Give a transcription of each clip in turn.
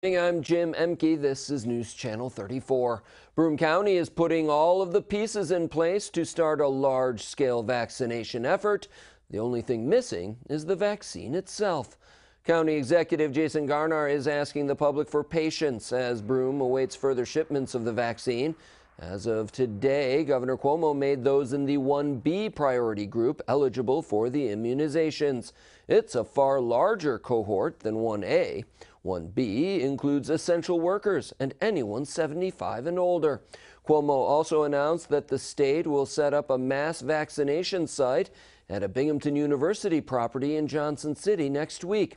I'm Jim Emke. This is News Channel 34. Broome County is putting all of the pieces in place to start a large scale vaccination effort. The only thing missing is the vaccine itself. County Executive Jason Garnar is asking the public for patience as Broome awaits further shipments of the vaccine. As of today, Governor Cuomo made those in the 1B priority group eligible for the immunizations. It's a far larger cohort than 1A. 1B includes essential workers and anyone 75 and older. Cuomo also announced that the state will set up a mass vaccination site at a Binghamton University property in Johnson City next week.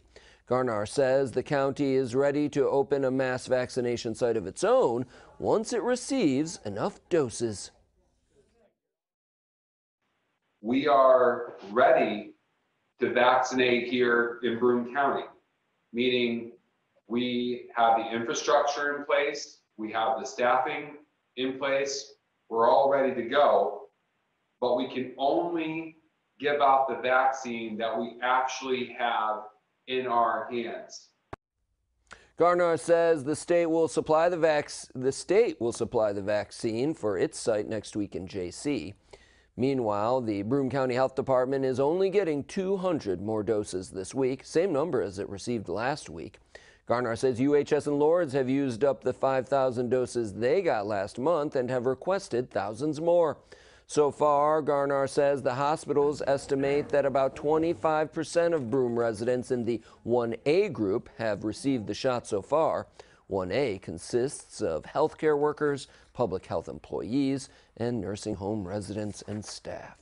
Garnar says the county is ready to open a mass vaccination site of its own once it receives enough doses. We are ready to vaccinate here in Broome County, meaning we have the infrastructure in place, we have the staffing in place, we're all ready to go, but we can only give out the vaccine that we actually have in our hands. Garnar says the state will supply the vac- the state will supply the vaccine for its site next week in JC. Meanwhile, the Broome County Health Department is only getting 200 more doses this week, same number as it received last week. Garnar says UHS and Lourdes have used up the 5,000 doses they got last month and have requested thousands more. So far, Garnar says the hospitals estimate that about 25% of Broome residents in the 1A group have received the shot so far. 1A consists of healthcare workers, public health employees, and nursing home residents and staff.